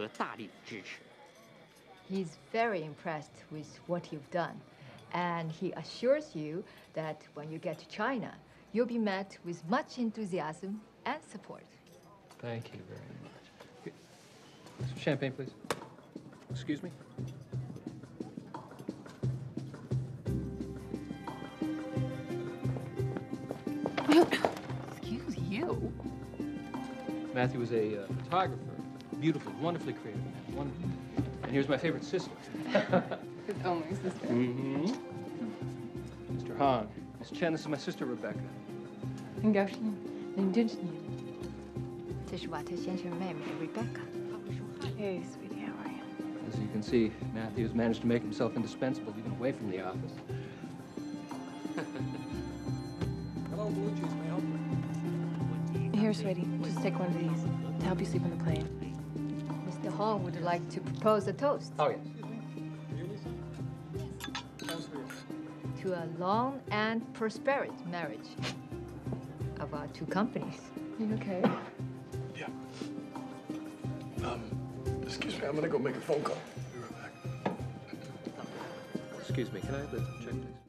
和大力的支持。 He's very impressed with what you've done, and he assures you that when you get to China, you'll be met with much enthusiasm and support. Thank you very much. Okay. Some champagne, please. Excuse me? Excuse you. Matthew was a uh, photographer, beautiful, wonderfully creative man. One, and here's my favorite sister. Oh, my sister. Mm-hmm. Mr. Han. Miss Chen, this is my sister Rebecca. 很高兴能认识你。这是瓦特先生妹妹 Rebecca。 Hey, sweetie, how are you? As you can see, Matthew has managed to make himself indispensable even away from the office. Here, sweetie, just take one of these to help you sleep on the plane. Mr. Hong would like to propose a toast Oh, yes. to a long and prosperous marriage of our two companies. You okay? Yeah. Um, excuse me. I'm gonna go make a phone call. Be right back. Excuse me, can I have the check, please?